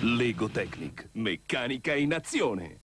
Lego Technic, meccanica in azione.